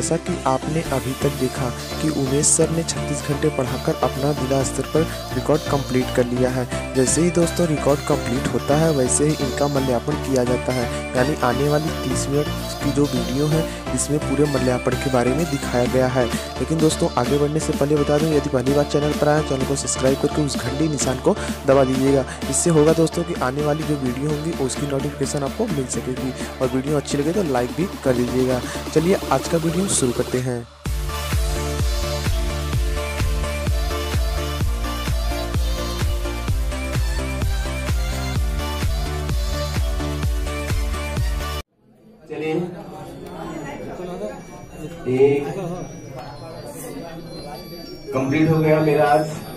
जैसा कि आपने अभी तक देखा कि उमेश सर ने 36 घंटे पढ़ाकर अपना जिला स्तर पर रिकॉर्ड कंप्लीट कर लिया है। जैसे ही दोस्तों रिकॉर्ड कंप्लीट होता है, वैसे ही इनका मूल्यांकन किया जाता है। यानी आने वाली 30 मिनट की जो वीडियो है, इसमें पूरे मूल्यांकन के बारे में दिखाया गया है। लेकिन दोस्तों, आगे बढ़ने से पहले बता दूँ, यदि पहली बार चैनल पर आए चैनल को सब्सक्राइब करके उस घंटी निशान को दबा दीजिएगा। इससे होगा दोस्तों कि आने वाली जो वीडियो होंगी, उसकी नोटिफिकेशन आपको मिल सकेगी। और वीडियो अच्छी लगे तो लाइक भी कर दीजिएगा। चलिए आज का वीडियो शुरू करते हैं। चलिए। एक। कंप्लीट हो गया मेरा आज।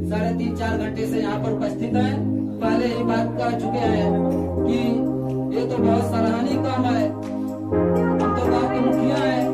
साढ़े तीन चार घंटे से यहाँ पर उपस्थित है। पहले ही बात कर चुके हैं कि ये तो बहुत सराहनीय काम है। हम तो गाँव के मुखिया हैं।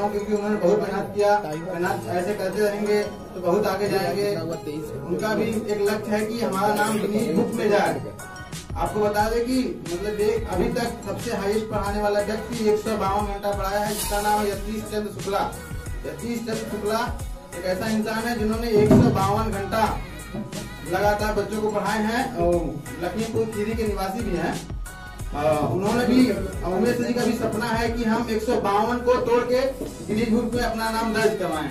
हूँ क्योंकि उन्होंने बहुत मेहनत किया, मेहनत ऐसे करते रहेंगे तो बहुत आगे जाएँगे। उनका भी एक लक्ष्य है कि हमारा नाम बुक में जाए। आपको बता दें कि मतलब अभी तक सबसे हाईएस्ट पढ़ाने वाला व्यक्ति एक सौ बावन घंटा पढ़ाया है, जिसका नाम है यतीश चंद्र शुक्ला। यतीश चंद्र शुक्ला एक ऐसा इंसान है जिन्होंने एक सौ बावन घंटा लगातार बच्चों को पढ़ाए हैं और लखीमपुर खीरी के निवासी भी हैं। उन्होंने भी, उमेश जी का भी सपना है कि हम एक सौ बावन को तोड़ के गिनीज बुक में अपना नाम दर्ज करवाएँ।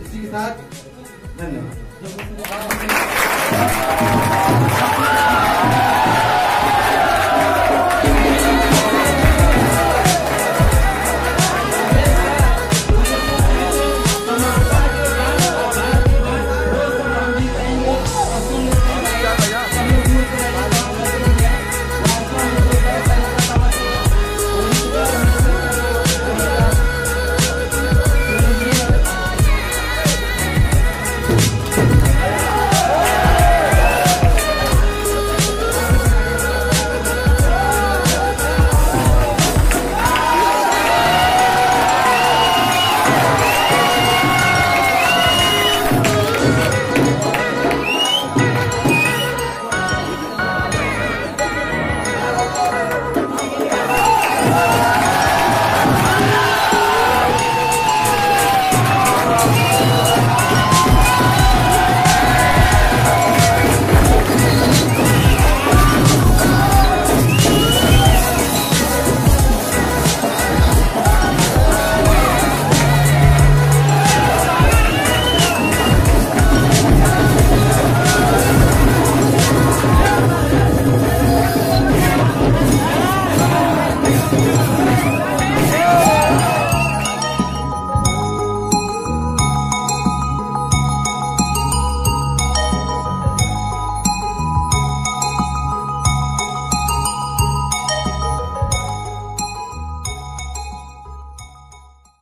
इसी के साथ, धन्यवाद।